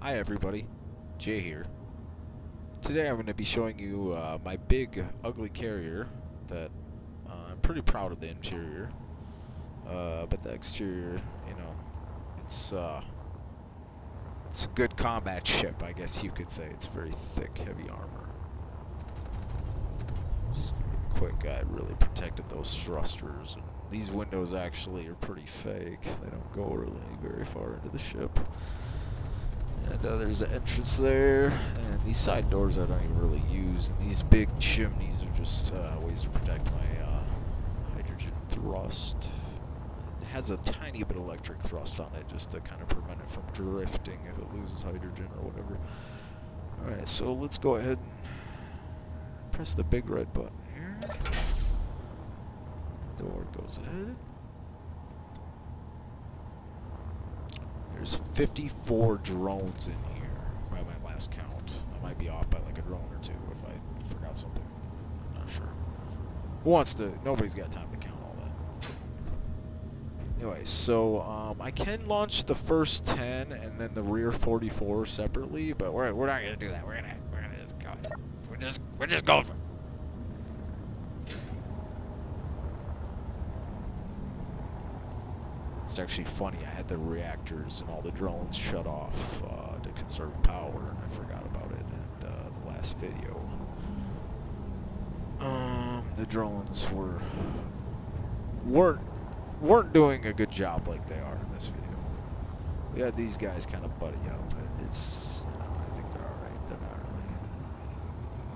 Hi everybody, Jay here. Today I'm going to be showing you uh, my big ugly carrier that uh, I'm pretty proud of the interior. Uh, but the exterior, you know, it's uh, it's a good combat ship, I guess you could say. It's very thick, heavy armor. Quick, I really protected those thrusters. And these windows actually are pretty fake. They don't go really very far into the ship. And uh, there's an entrance there, and these side doors I don't even really use, and these big chimneys are just uh, ways to protect my uh, hydrogen thrust. It has a tiny bit of electric thrust on it just to kind of prevent it from drifting if it loses hydrogen or whatever. Alright, so let's go ahead and press the big red button here. The door goes ahead. There's 54 drones in here by my last count. I might be off by like a drone or two if I forgot something. I'm not sure. Who wants to? Nobody's got time to count all that. Anyway, so um, I can launch the first 10 and then the rear 44 separately, but we're, we're not gonna do that. We're gonna we're gonna just go. We're just we're just going for. It's actually funny. I had the reactors and all the drones shut off uh, to conserve power, and I forgot about it in uh, the last video. Um, the drones were weren't weren't doing a good job like they are in this video. We had these guys kind of buddy up, but it's you know, I think they're all right. They're not really.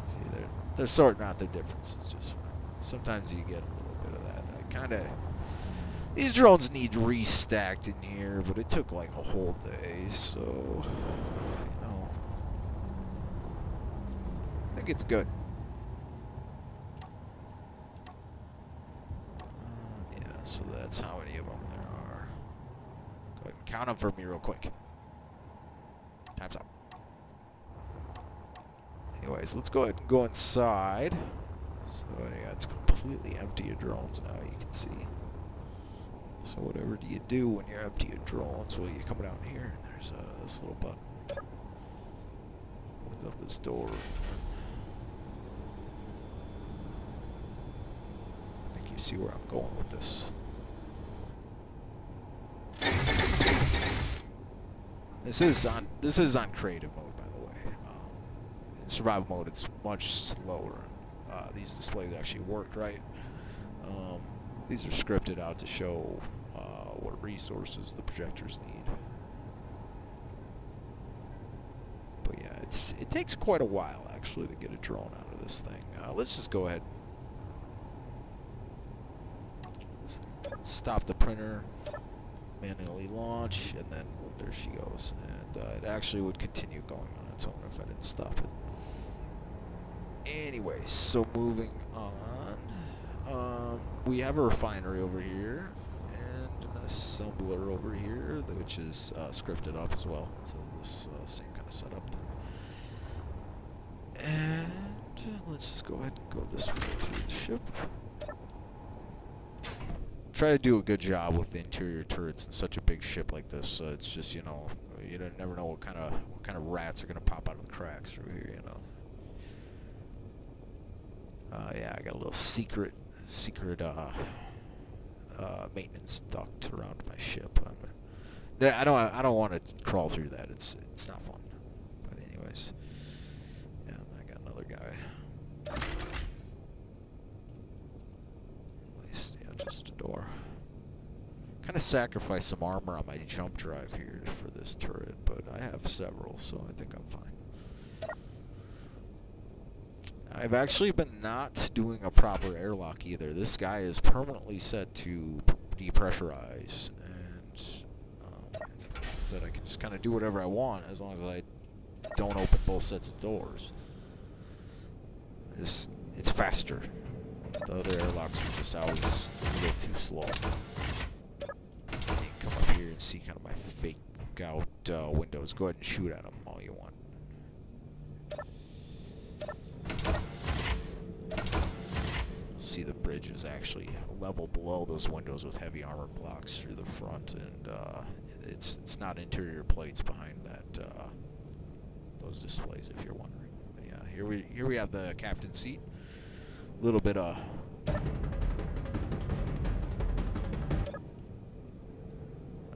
See, they're they're sorting out their differences just. Sometimes you get a little bit of that. I kind of these drones need restacked in here, but it took like a whole day, so, you know, I think it's good. Uh, yeah, so that's how many of them there are. Go ahead and count them for me real quick. Time's up. Anyways, let's go ahead and go inside. So yeah, it's completely empty of drones now, you can see. So whatever do you do when you're up to your drones? Well, you come down here, and there's uh, this little button. Opens up this door. I think you see where I'm going with this. This is on this is on creative mode, by the way. Um, in survival mode, it's much slower. Uh, these displays actually work right. Um, these are scripted out to show uh, what resources the projectors need. But yeah, it's it takes quite a while actually to get a drone out of this thing. Uh, let's just go ahead. Stop the printer, manually launch, and then there she goes. And uh, it actually would continue going on its own if I didn't stop it. Anyway, so moving on. Um, we have a refinery over here assembler over here, which is uh, scripted up as well. So this uh, same kind of setup. And let's just go ahead and go this way through the ship. Try to do a good job with the interior turrets in such a big ship like this. So it's just you know you never know what kind of what kind of rats are gonna pop out of the cracks through here. You know. Uh, yeah, I got a little secret secret uh, maintenance duct around my ship. I don't I don't want to crawl through that. It's it's not fun. But anyways, yeah, I got another guy. At yeah, just a door. Kind of sacrifice some armor on my jump drive here for this turret, but I have several, so I think I'm fine. I've actually been not doing a proper airlock either. This guy is permanently set to depressurize, and um, that I can just kind of do whatever I want as long as I don't open both sets of doors. It's, it's faster. The other airlocks are just always a little too slow. Come up here and see kind of my fake out uh, windows. Go ahead and shoot at them all you want. See the bridge is actually level below those windows with heavy armor blocks through the front, and uh, it's it's not interior plates behind that uh, those displays if you're wondering. But yeah, here we here we have the captain seat. A little bit of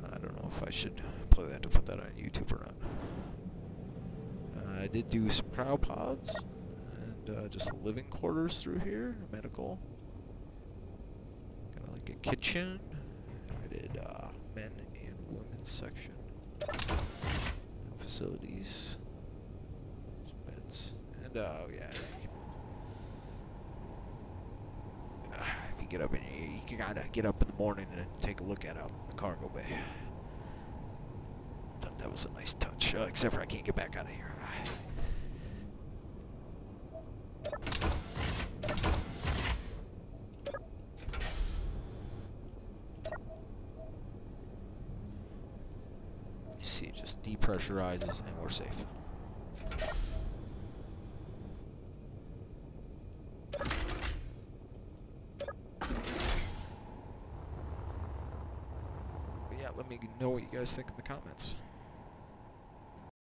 I don't know if I should play that to put that on YouTube or not. Uh, I did do some cryo pods uh, just living quarters through here, medical. Kind of like a kitchen. I did uh, men and women's section. Facilities. Some beds. And, uh, yeah. You if you get up and you, you of get up in the morning and take a look at out the cargo bay. Thought that was a nice touch, uh, except for I can't get back out of here. You see, it just depressurizes and we're safe. But yeah, let me know what you guys think in the comments.